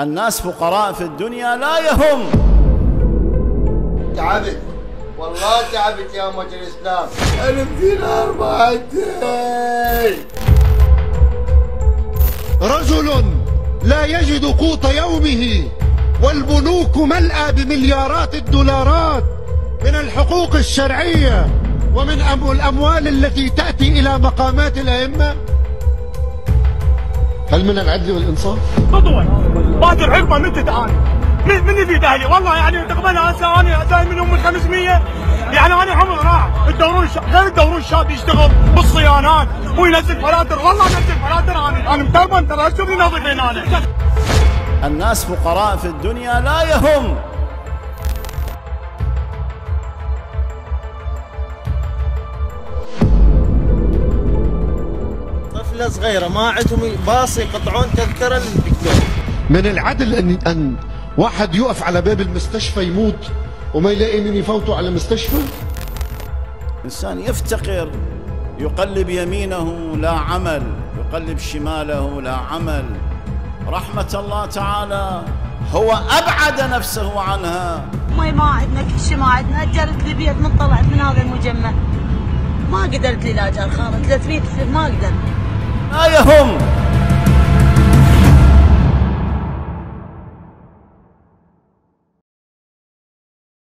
الناس فقراء في الدنيا لا يهم. تعبت. والله تعبت يا أمة الإسلام. ألف دينار ما رجل لا يجد قوت يومه والبنوك ملأى بمليارات الدولارات من الحقوق الشرعية ومن الأموال التي تأتي إلى مقامات الأئمة. هل من العدل والإنصاف؟ خطوة بعد الحكمة من تتعاني من من يفيد أهلي والله يعني تقبلها هسه أنا جاي من ام ال 500 يعني أنا عمري راح. الدورون غير الدورون الشاب يشتغل بالصيانات وينزل فلاتر. والله ينزل فلاتر. أنا أنا متربن ترى شوف لي نظف أنا الناس فقراء في الدنيا لا يهم. طفلة صغيرة ما عندهم باص يقطعون تذكرة للدكتور. من العدل أن أن واحد يقف على باب المستشفى يموت وما يلاقي من يفوته على المستشفى؟ إنسان يفتقر يقلب يمينه لا عمل يقلب شماله لا عمل. رحمة الله تعالى هو أبعد نفسه عنها. مي ما عندنا كل شيء ما عندنا. أجرت لي بيت من طلعت من هذا المجمع. ما قدرت لي لا أجر خالد 300 ما قدرت. لا يهم